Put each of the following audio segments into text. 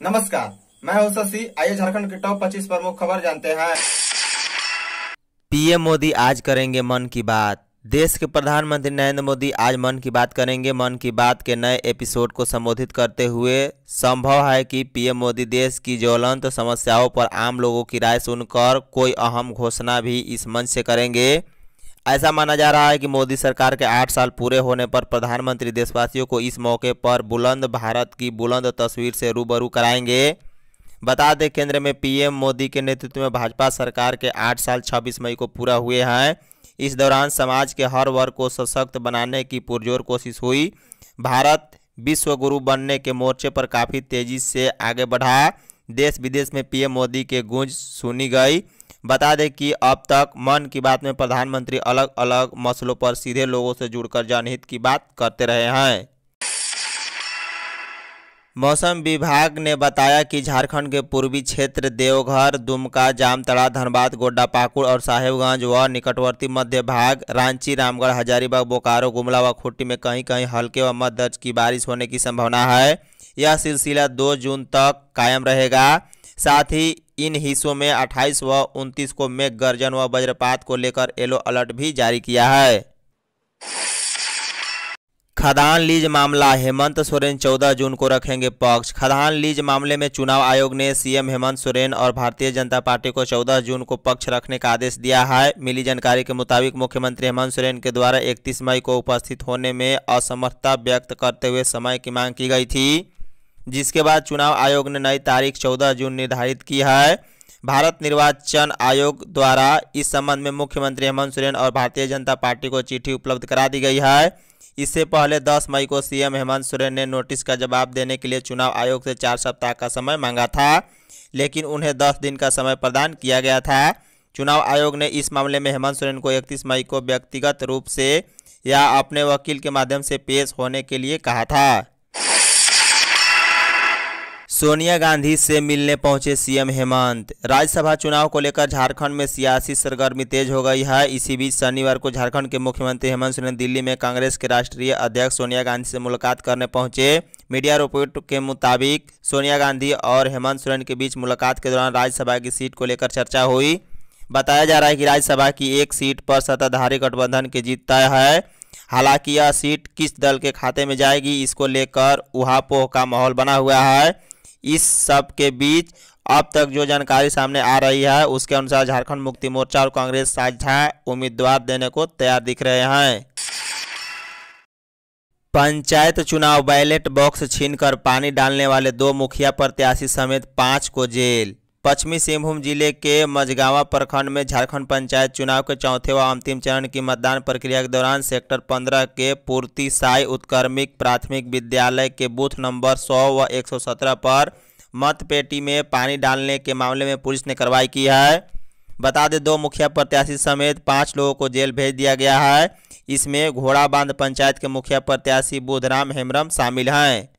नमस्कार, मैं हूँ शशि। आइए झारखंड की टॉप 25 प्रमुख खबर जानते हैं। पीएम मोदी आज करेंगे मन की बात। देश के प्रधानमंत्री नरेंद्र मोदी आज मन की बात करेंगे। मन की बात के नए एपिसोड को संबोधित करते हुए संभव है कि पीएम मोदी देश की ज्वलंत समस्याओं पर आम लोगों की राय सुनकर कोई अहम घोषणा भी इस मंच से करेंगे। ऐसा माना जा रहा है कि मोदी सरकार के आठ साल पूरे होने पर प्रधानमंत्री देशवासियों को इस मौके पर बुलंद भारत की बुलंद तस्वीर से रूबरू कराएँगे। बता दें, केंद्र में पीएम मोदी के नेतृत्व में भाजपा सरकार के आठ साल 26 मई को पूरा हुए हैं। इस दौरान समाज के हर वर्ग को सशक्त बनाने की पुरजोर कोशिश हुई। भारत विश्व गुरु बनने के मोर्चे पर काफ़ी तेज़ी से आगे बढ़ा। देश विदेश में पीएम मोदी के गूंज सुनी गई। बता दें कि अब तक मन की बात में प्रधानमंत्री अलग अलग मसलों पर सीधे लोगों से जुड़कर जनहित की बात करते रहे हैं। मौसम विभाग ने बताया कि झारखंड के पूर्वी क्षेत्र देवघर, दुमका, जामतड़ा, धनबाद, गोड्डा, पाकुड़ और साहेबगंज व निकटवर्ती मध्य भाग, रांची, रामगढ़, हजारीबाग, बोकारो, गुमला व खुट्टी में कहीं कहीं हल्के व मध्य दर्ज की बारिश होने की संभावना है। यह सिलसिला 2 जून तक कायम रहेगा। साथ ही इन हिस्सों में 28 व 29 को मेघ गर्जन व वज्रपात को लेकर येलो अलर्ट भी जारी किया है। खदान लीज मामला, हेमंत सोरेन 14 जून को रखेंगे पक्ष। खदान लीज मामले में चुनाव आयोग ने सीएम हेमंत सोरेन और भारतीय जनता पार्टी को 14 जून को पक्ष रखने का आदेश दिया है। मिली जानकारी के मुताबिक मुख्यमंत्री हेमंत सोरेन के द्वारा 31 मई को उपस्थित होने में असमर्थता व्यक्त करते हुए समय की मांग की गई थी। जिसके बाद चुनाव आयोग ने नई तारीख चौदह जून निर्धारित की है। भारत निर्वाचन आयोग द्वारा इस संबंध में मुख्यमंत्री हेमंत सोरेन और भारतीय जनता पार्टी को चिट्ठी उपलब्ध करा दी गई है। इससे पहले 10 मई को सीएम हेमंत सोरेन ने नोटिस का जवाब देने के लिए चुनाव आयोग से चार सप्ताह का समय मांगा था, लेकिन उन्हें 10 दिन का समय प्रदान किया गया था। चुनाव आयोग ने इस मामले में हेमंत सोरेन को 31 मई को व्यक्तिगत रूप से या अपने वकील के माध्यम से पेश होने के लिए कहा था। सोनिया गांधी से मिलने पहुँचे सीएम हेमंत। राज्यसभा चुनाव को लेकर झारखंड में सियासी सरगर्मी तेज हो गई है। इसी बीच शनिवार को झारखंड के मुख्यमंत्री हेमंत सोरेन दिल्ली में कांग्रेस के राष्ट्रीय अध्यक्ष सोनिया गांधी से मुलाकात करने पहुँचे। मीडिया रिपोर्ट के मुताबिक सोनिया गांधी और हेमंत सोरेन के बीच मुलाकात के दौरान राज्यसभा की सीट को लेकर चर्चा हुई। बताया जा रहा है कि राज्यसभा की एक सीट पर सत्ताधारी गठबंधन की जीत तय है। हालाँकि यह सीट किस दल के खाते में जाएगी, इसको लेकर उहापोह का माहौल बना हुआ है। इस सब के बीच अब तक जो जानकारी सामने आ रही है, उसके अनुसार झारखंड मुक्ति मोर्चा और कांग्रेस साझा उम्मीदवार देने को तैयार दिख रहे हैं। पंचायत चुनाव बैलेट बॉक्स छीनकर पानी डालने वाले दो मुखिया प्रत्याशी समेत पाँच को जेल। पश्चिमी सिंहभूम ज़िले के मझगावा प्रखंड में झारखंड पंचायत चुनाव के चौथे व अंतिम चरण की मतदान प्रक्रिया के दौरान सेक्टर 15 के पूर्ति साई उत्कर्मिक प्राथमिक विद्यालय के बूथ नंबर 100 व 117 पर मतपेटी में पानी डालने के मामले में पुलिस ने कार्रवाई की है। बता दें, दो मुखिया प्रत्याशी समेत पाँच लोगों को जेल भेज दिया गया है। इसमें घोड़ा बाँध पंचायत के मुखिया प्रत्याशी बुधराम हेमरम शामिल हैं।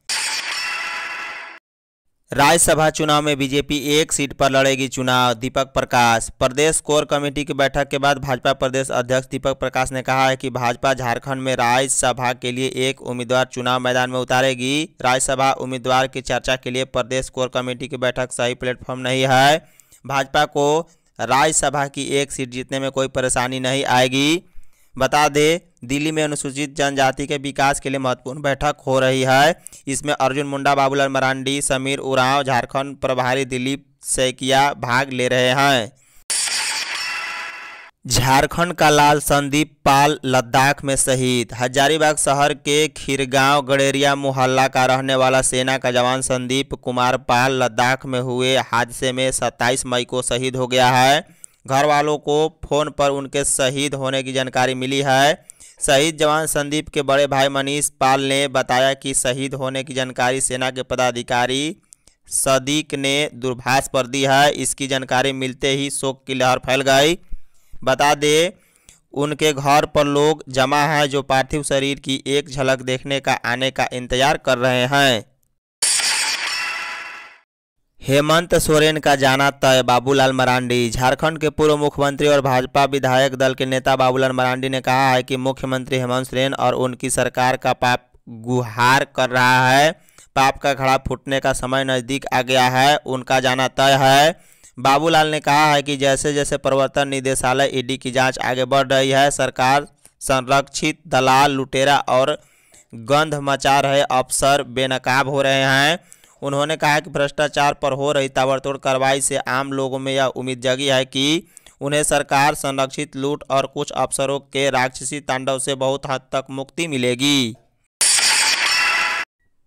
राज्यसभा चुनाव में बीजेपी एक सीट पर लड़ेगी चुनाव, दीपक प्रकाश। प्रदेश कोर कमेटी की बैठक के बाद भाजपा प्रदेश अध्यक्ष दीपक प्रकाश ने कहा है कि भाजपा झारखंड में राज्यसभा के लिए एक उम्मीदवार चुनाव मैदान में उतारेगी। राज्यसभा उम्मीदवार की चर्चा के लिए प्रदेश कोर कमेटी की बैठक सही प्लेटफॉर्म नहीं है। भाजपा को राज्यसभा की एक सीट जीतने में कोई परेशानी नहीं आएगी। बता दें दिल्ली में अनुसूचित जनजाति के विकास के लिए महत्वपूर्ण बैठक हो रही है। इसमें अर्जुन मुंडा, बाबूलाल मरांडी, समीर उरांव, झारखंड प्रभारी दिलीप सैकिया भाग ले रहे हैं। झारखंड का लाल संदीप पाल लद्दाख में शहीद। हजारीबाग शहर के खीरगांव गड़ेरिया मोहल्ला का रहने वाला सेना का जवान संदीप कुमार पाल लद्दाख में हुए हादसे में 27 मई को शहीद हो गया है। घर वालों को फ़ोन पर उनके शहीद होने की जानकारी मिली है। शहीद जवान संदीप के बड़े भाई मनीष पाल ने बताया कि शहीद होने की जानकारी सेना के पदाधिकारी सदीक ने दूरभाष पर दी है। इसकी जानकारी मिलते ही शोक की लहर फैल गई। बता दे, उनके घर पर लोग जमा हैं जो पार्थिव शरीर की एक झलक देखने का आने का इंतज़ार कर रहे हैं। हेमंत सोरेन का जाना तय। बाबूलाल मरांडी, झारखंड के पूर्व मुख्यमंत्री और भाजपा विधायक दल के नेता बाबूलाल मरांडी ने कहा है कि मुख्यमंत्री हेमंत सोरेन और उनकी सरकार का पाप गुहार कर रहा है। पाप का घड़ा फूटने का समय नज़दीक आ गया है, उनका जाना तय है। बाबूलाल ने कहा है कि जैसे जैसे प्रवर्तन निदेशालय ईडी की जाँच आगे बढ़ रही है, सरकार संरक्षित, दलाल, लुटेरा और गंध मचा रहे अफसर बेनकाब हो रहे हैं। उन्होंने कहा कि भ्रष्टाचार पर हो रही ताबड़तोड़ कार्रवाई से आम लोगों में यह उम्मीद जगी है कि उन्हें सरकार, संरक्षित लूट और कुछ अफसरों के राक्षसी तांडव से बहुत हद तक मुक्ति मिलेगी।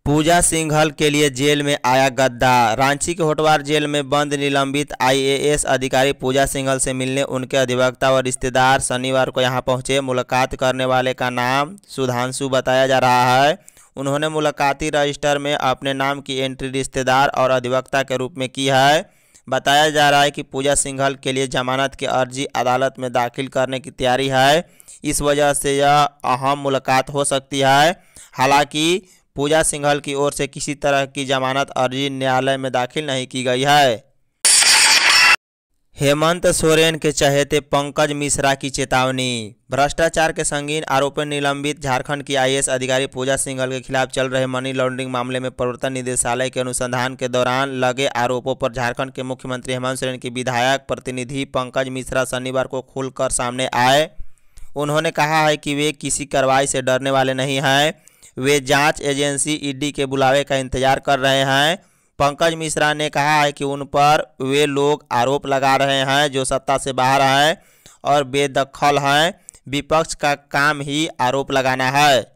पूजा सिंघल के लिए जेल में आया गद्दा। रांची के होटवार जेल में बंद निलंबित आईएएस अधिकारी पूजा सिंघल से मिलने उनके अधिवक्ता और रिश्तेदार शनिवार को यहाँ पहुँचे। मुलाकात करने वाले का नाम सुधांशु बताया जा रहा है। उन्होंने मुलाकाती रजिस्टर में अपने नाम की एंट्री रिश्तेदार और अधिवक्ता के रूप में की है। बताया जा रहा है कि पूजा सिंघल के लिए जमानत की अर्जी अदालत में दाखिल करने की तैयारी है। इस वजह से यह अहम मुलाकात हो सकती है। हालाँकि पूजा सिंघल की ओर से किसी तरह की जमानत अर्जी न्यायालय में दाखिल नहीं की गई है। हेमंत सोरेन के चहेते पंकज मिश्रा की चेतावनी। भ्रष्टाचार के संगीन आरोपों निलंबित झारखंड की आईएएस अधिकारी पूजा सिंघल के खिलाफ चल रहे मनी लॉन्ड्रिंग मामले में प्रवर्तन निदेशालय के अनुसंधान के दौरान लगे आरोपों पर झारखंड के मुख्यमंत्री हेमंत सोरेन के विधायक प्रतिनिधि पंकज मिश्रा शनिवार को खुलकर सामने आए। उन्होंने कहा है कि वे किसी कार्रवाई से डरने वाले नहीं हैं। वे जाँच एजेंसी ईडी के बुलावे का इंतज़ार कर रहे हैं। पंकज मिश्रा ने कहा है कि उन पर वे लोग आरोप लगा रहे हैं जो सत्ता से बाहर हैं और बेदखल हैं। विपक्ष का काम ही आरोप लगाना है।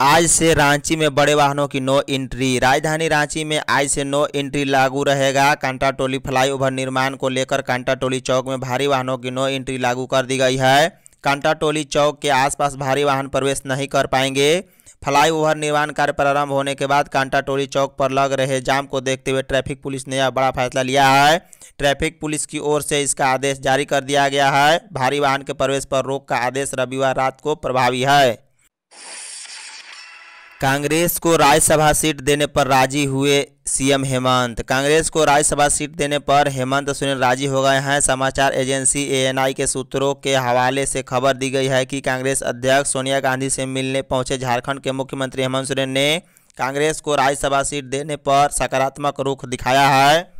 आज से रांची में बड़े वाहनों की नो एंट्री। राजधानी रांची में आज से नो एंट्री लागू रहेगा। कांटा टोली फ्लाईओवर निर्माण को लेकर कांटा टोली चौक में भारी वाहनों की नो एंट्री लागू कर दी गई है। कांटा टोली चौक के आसपास भारी वाहन प्रवेश नहीं कर पाएँगे। फ्लाईओवर निर्माण कार्य प्रारंभ होने के बाद कांटा टोली चौक पर लग रहे जाम को देखते हुए ट्रैफ़िक पुलिस ने यह बड़ा फैसला लिया है। ट्रैफ़िक पुलिस की ओर से इसका आदेश जारी कर दिया गया है। भारी वाहन के प्रवेश पर रोक का आदेश रविवार रात को प्रभावी है। कांग्रेस को राज्यसभा सीट देने पर राज़ी हुए सीएम हेमंत। कांग्रेस को राज्यसभा सीट देने पर हेमंत सोरेन राज़ी हो गए हैं। समाचार एजेंसी एएनआई के सूत्रों के हवाले से खबर दी गई है कि कांग्रेस अध्यक्ष सोनिया गांधी से मिलने पहुँचे झारखंड के मुख्यमंत्री हेमंत सोरेन ने कांग्रेस को राज्यसभा सीट देने पर सकारात्मक रुख दिखाया है।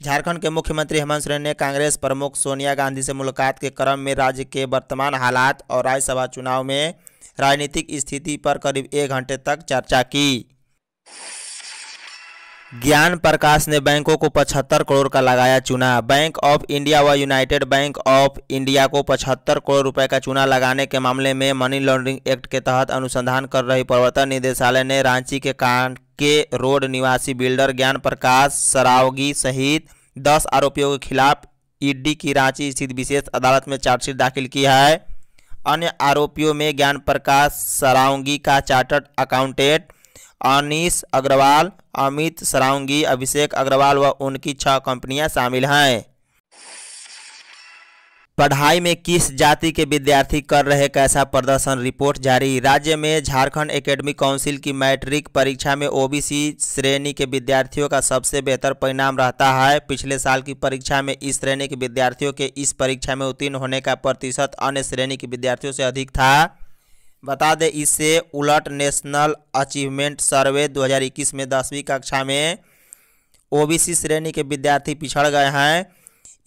झारखंड के मुख्यमंत्री हेमंत सोरेन ने कांग्रेस प्रमुख सोनिया गांधी से मुलाकात के क्रम में राज्य के वर्तमान हालात और राज्यसभा चुनाव में राजनीतिक स्थिति पर करीब एक घंटे तक चर्चा की। ज्ञान प्रकाश ने बैंकों को 75 करोड़ का लगाया चुना। बैंक ऑफ़ इंडिया व यूनाइटेड बैंक ऑफ़ इंडिया को 75 करोड़ रुपए का चुना लगाने के मामले में मनी लॉन्ड्रिंग एक्ट के तहत अनुसंधान कर रही प्रवर्तन निदेशालय ने रांची के कांड के रोड निवासी बिल्डर ज्ञान प्रकाश सरावगी सहित 10 आरोपियों के खिलाफ ईडी की रांची स्थित विशेष अदालत में चार्जशीट दाखिल की है। अन्य आरोपियों में ज्ञान प्रकाश सरावगी का चार्टर्ड अकाउंटेंट अनीस अग्रवाल, अमित सरावगी, अभिषेक अग्रवाल व उनकी छह कंपनियाँ शामिल हैं। पढ़ाई में किस जाति के विद्यार्थी कर रहे कैसा प्रदर्शन? रिपोर्ट जारी। राज्य में झारखंड एकेडमिक काउंसिल की मैट्रिक परीक्षा में ओबीसी श्रेणी के विद्यार्थियों का सबसे बेहतर परिणाम रहता है। पिछले साल की परीक्षा में इस श्रेणी के विद्यार्थियों के इस परीक्षा में उत्तीर्ण होने का प्रतिशत अन्य श्रेणी के विद्यार्थियों से अधिक था। बता दें, इससे उलट नेशनल अचीवमेंट सर्वे 2021 में दसवीं कक्षा में ओबीसी श्रेणी के विद्यार्थी पिछड़ गए हैं।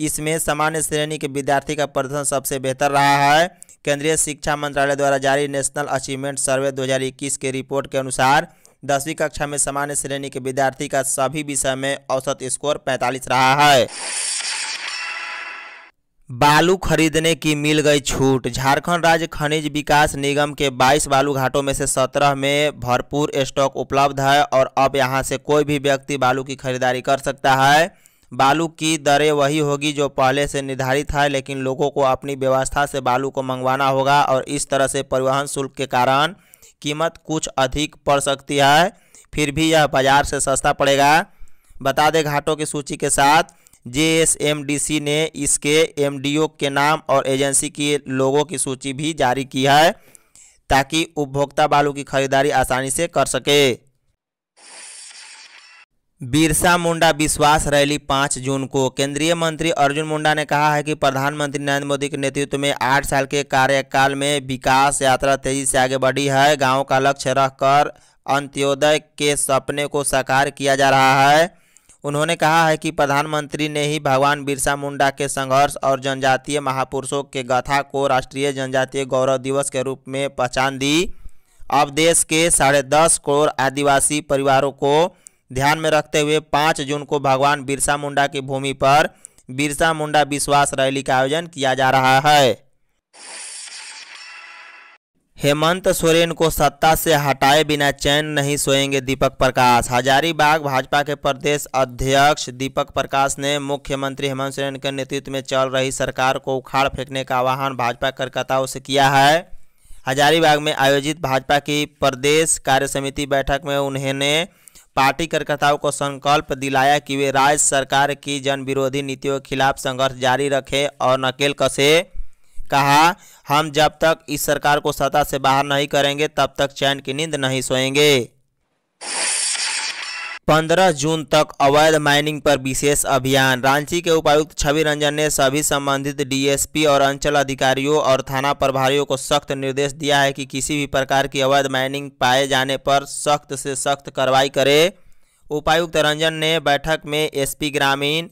इसमें सामान्य श्रेणी के विद्यार्थी का प्रदर्शन सबसे बेहतर रहा है। केंद्रीय शिक्षा मंत्रालय द्वारा जारी नेशनल अचीवमेंट सर्वे 2021 के रिपोर्ट के अनुसार दसवीं कक्षा में सामान्य श्रेणी के विद्यार्थी का सभी विषय में औसत स्कोर 45 रहा है। बालू खरीदने की मिल गई छूट। झारखंड राज्य खनिज विकास निगम के 22 बालू घाटों में से 17 में भरपूर स्टॉक उपलब्ध है और अब यहाँ से कोई भी व्यक्ति बालू की खरीदारी कर सकता है। बालू की दरें वही होगी जो पहले से निर्धारित है, लेकिन लोगों को अपनी व्यवस्था से बालू को मंगवाना होगा और इस तरह से परिवहन शुल्क के कारण कीमत कुछ अधिक पड़ सकती है। फिर भी यह बाज़ार से सस्ता पड़ेगा। बता दें घाटों की सूची के साथ, जेएसएमडीसी ने इसके एमडीओ के नाम और एजेंसी के लोगों की सूची भी जारी की है, ताकि उपभोक्ता बालू की खरीदारी आसानी से कर सके। बिरसा मुंडा विश्वास रैली पाँच जून को। केंद्रीय मंत्री अर्जुन मुंडा ने कहा है कि प्रधानमंत्री नरेंद्र मोदी के नेतृत्व में आठ साल के कार्यकाल में विकास यात्रा तेज़ी से आगे बढ़ी है। गाँव का लक्ष्य रखकर अंत्योदय के सपने को साकार किया जा रहा है। उन्होंने कहा है कि प्रधानमंत्री ने ही भगवान बिरसा मुंडा के संघर्ष और जनजातीय महापुरुषों के गाथा को राष्ट्रीय जनजातीय गौरव दिवस के रूप में पहचान दी। अब देश के साढ़े दस करोड़ आदिवासी परिवारों को ध्यान में रखते हुए पाँच जून को भगवान बिरसा मुंडा की भूमि पर बिरसा मुंडा विश्वास रैली का आयोजन किया जा रहा है। हेमंत सोरेन को सत्ता से हटाए बिना चैन नहीं सोएँगे दीपक प्रकाश। हजारीबाग भाजपा के प्रदेश अध्यक्ष दीपक प्रकाश ने मुख्यमंत्री हेमंत सोरेन के नेतृत्व में चल रही सरकार को उखाड़ फेंकने का आह्वान भाजपा कार्यकर्ताओं से किया है। हजारीबाग में आयोजित भाजपा की प्रदेश कार्य समिति बैठक में उन्होंने पार्टी कार्यकर्ताओं को संकल्प दिलाया कि वे राज्य सरकार की जन विरोधी नीतियों के खिलाफ संघर्ष जारी रखें और नकेल कसे। कहा, हम जब तक इस सरकार को सत्ता से बाहर नहीं करेंगे, तब तक चैन की नींद नहीं सोएँगे। पंद्रह जून तक अवैध माइनिंग पर विशेष अभियान। रांची के उपायुक्त छवि रंजन ने सभी संबंधित डीएसपी और अंचल अधिकारियों और थाना प्रभारियों को सख्त निर्देश दिया है कि किसी भी प्रकार की अवैध माइनिंग पाए जाने पर सख्त से सख्त कार्रवाई करे। उपायुक्त रंजन ने बैठक में एसपी ग्रामीण,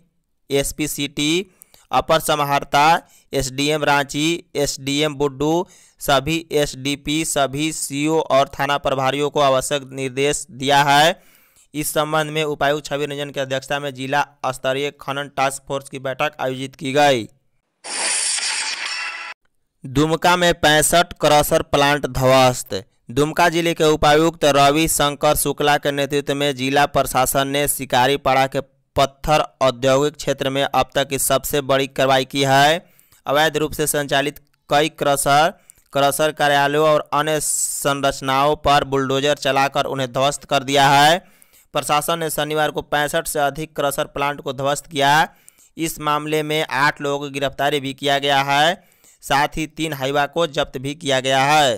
एसपी सिटी, अपर समाहर्ता, एसडीएम रांची, एसडीएम बुड्डू, सभी एसडीपी, सभी सीओ और थाना प्रभारियों को आवश्यक निर्देश दिया है। इस संबंध में उपायुक्त छवि रंजन की अध्यक्षता में जिला स्तरीय खनन टास्क फोर्स की बैठक आयोजित की गई। दुमका में पैंसठ क्रशर प्लांट ध्वस्त। दुमका ज़िले के उपायुक्त रवि शंकर शुक्ला के नेतृत्व में जिला प्रशासन ने शिकारी पाड़ा के पत्थर औद्योगिक क्षेत्र में अब तक की सबसे बड़ी कार्रवाई की है। अवैध रूप से संचालित कई क्रशर क्रशर कार्यालयों और अन्य संरचनाओं पर बुलडोजर चलाकर उन्हें ध्वस्त कर दिया है। प्रशासन ने शनिवार को पैंसठ से अधिक क्रशर प्लांट को ध्वस्त किया इस मामले में आठ लोगों की गिरफ्तारी भी किया गया है, साथ ही तीन हाईवा को जब्त भी किया गया है।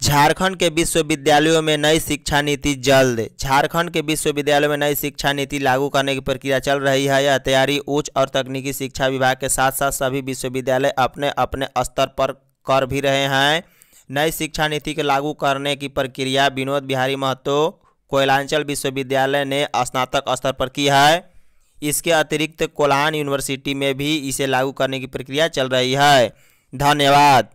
झारखंड के विश्वविद्यालयों में नई शिक्षा नीति जल्द, झारखंड के विश्वविद्यालयों में नई शिक्षा नीति लागू करने की प्रक्रिया चल रही है। यह तैयारी उच्च और तकनीकी शिक्षा विभाग के साथ साथ सभी विश्वविद्यालय अपने अपने स्तर पर कर भी रहे हैं। नई शिक्षा नीति के लागू करने की प्रक्रिया विनोद बिहारी महतो कोयलांचल विश्वविद्यालय ने स्नातक स्तर पर की है। इसके अतिरिक्त कोल्हान यूनिवर्सिटी में भी इसे लागू करने की प्रक्रिया चल रही है। धन्यवाद।